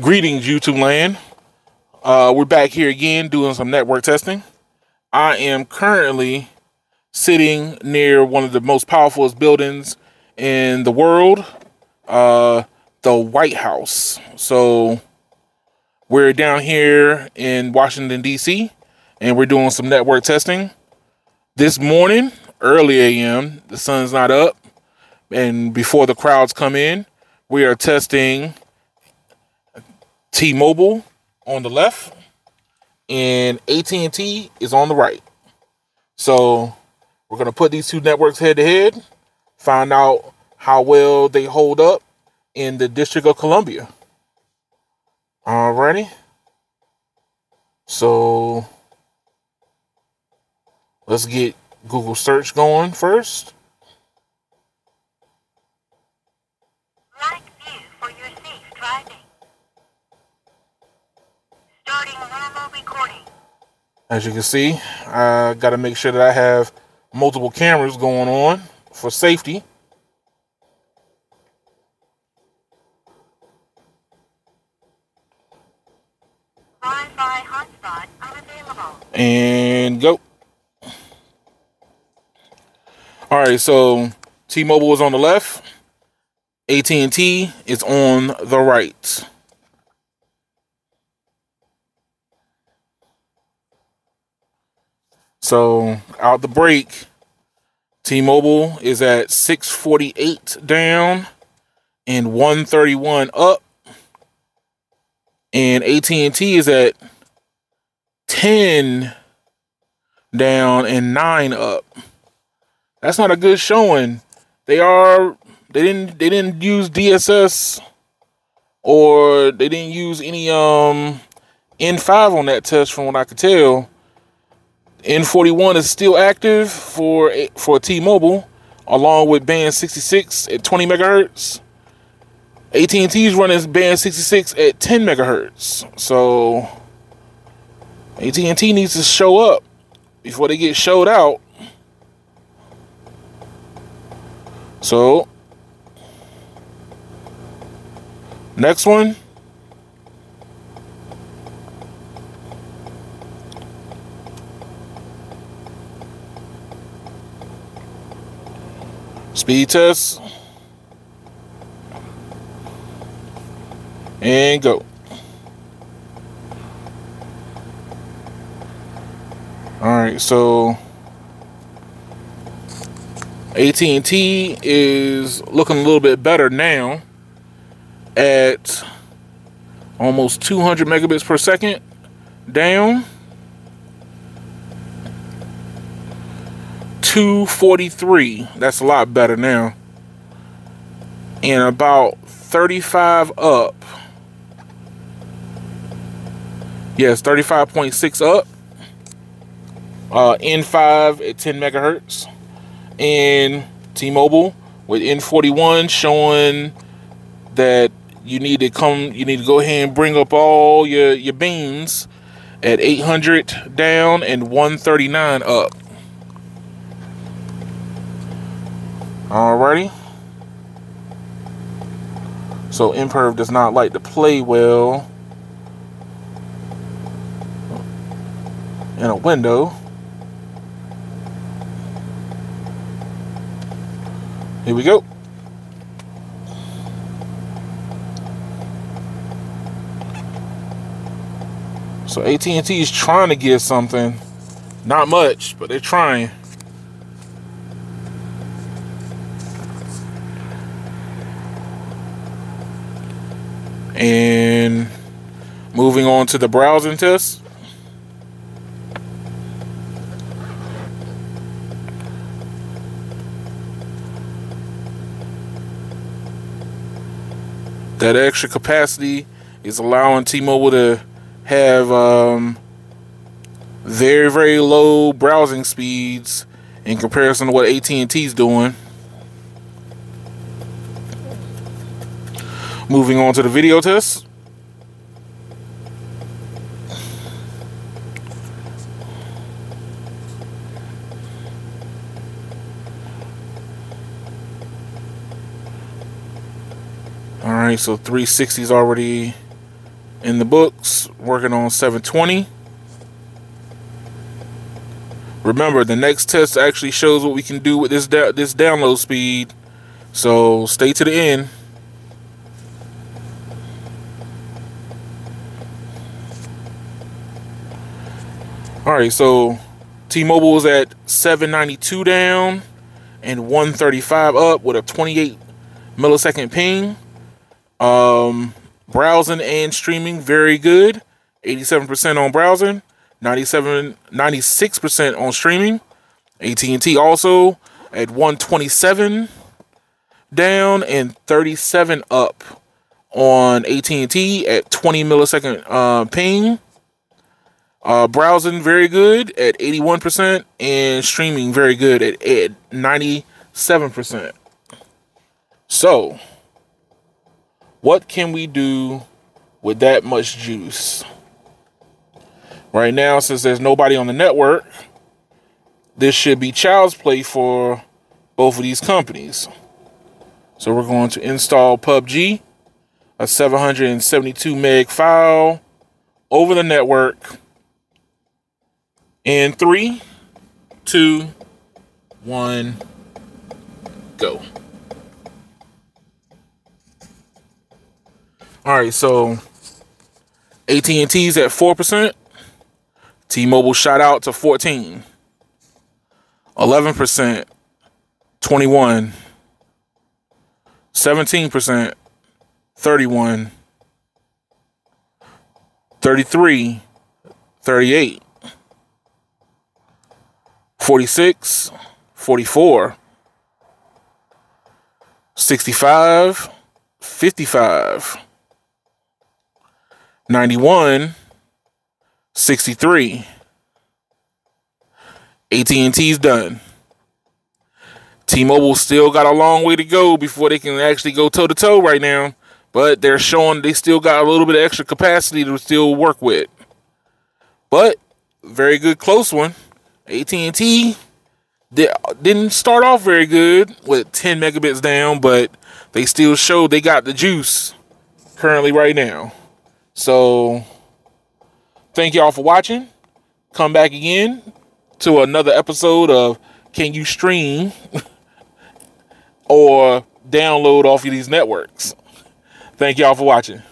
Greetings, YouTube land. Uh, we're back here again doing some network testing. I am currently sitting near one of the most powerful buildings in the world, uh, the White House. So we're down here in Washington, D.C., and we're doing some network testing. This morning, early a.m., the sun's not up, and before the crowds come in, we are testing T-Mobile on the left and AT&T is on the right. So we're going to put these two networks head to head, find out how well they hold up in the District of Columbia. Alrighty. So let's get Google search going first. As you can see, I got to make sure that I have multiple cameras going on for safety. And go. All right, so T-Mobile is on the left. AT&T is on the right. So out the break, T-Mobile is at 648 down and 131 up. And AT&T is at 10 down and 9 up. That's not a good showing. They are they didn't they didn't use DSS or they didn't use any um N5 on that test from what I could tell. N41 is still active for for T-Mobile, along with band 66 at 20 megahertz. AT&T is running band 66 at 10 megahertz. So AT&T needs to show up before they get showed out. So next one Speed test. And go. Alright, so AT&T is looking a little bit better now at almost 200 megabits per second down 243. That's a lot better now. And about 35 up. Yes, 35.6 up. Uh, N5 at 10 megahertz. And T-Mobile with N41 showing that you need to come, you need to go ahead and bring up all your, your beams at 800 down and 139 up. Alrighty. So nPerf does not like to play well in a window. Here we go. So AT&T is trying to get something. Not much, but they're trying. And moving on to the browsing test. That extra capacity is allowing T-Mobile to have um, very, very low browsing speeds in comparison to what AT&T is doing. Moving on to the video test. All right, so 360 is already in the books, working on 720. Remember, the next test actually shows what we can do with this this download speed. So stay to the end. All right, so T-Mobile is at 792 down and 135 up with a 28 millisecond ping. Um, browsing and streaming very good. 87% on browsing, 97 96% on streaming. AT&T also at 127 down and 37 up on AT&T at 20 millisecond uh, ping. Uh, browsing very good at 81% and streaming very good at, at 97%. So, what can we do with that much juice? Right now, since there's nobody on the network, this should be child's play for both of these companies. So we're going to install PUBG, a 772 meg file over the network. In three, two, one, go. All right, so AT&T's at 4%. T-Mobile shot out to 14. 11%, 21. 17%, 31. 33, 38. 46, 44. 65, 55. 91, 63. AT&T's done. T-Mobile still got a long way to go before they can actually go toe to toe right now, but they're showing they still got a little bit of extra capacity to still work with. But very good close one. AT&T didn't start off very good with 10 megabits down, but they still showed they got the juice currently right now. So thank y'all for watching. Come back again to another episode of Can You Stream or download off of these networks. Thank y'all for watching.